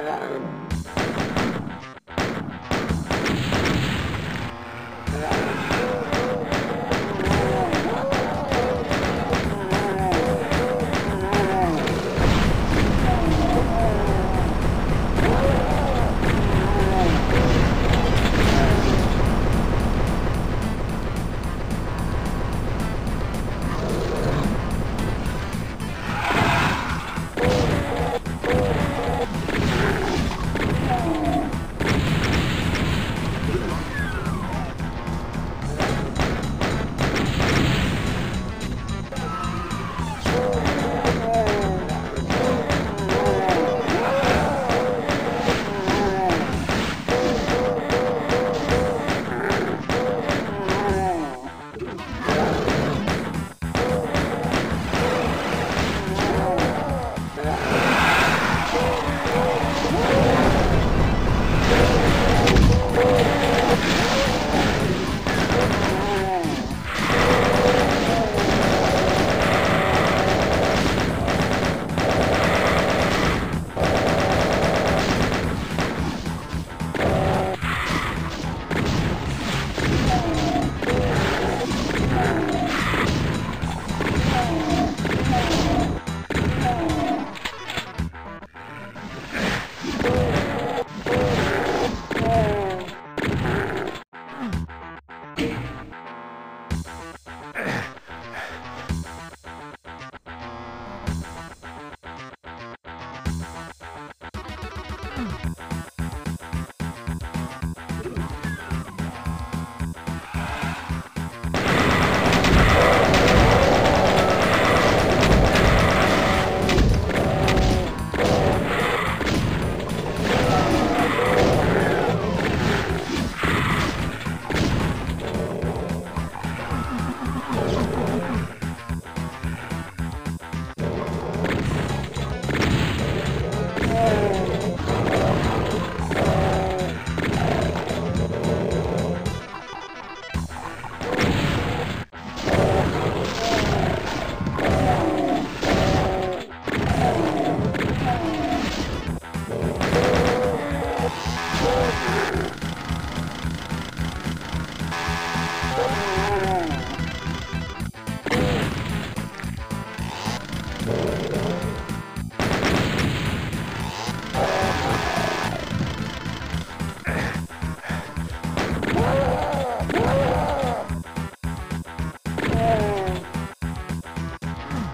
Um,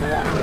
了。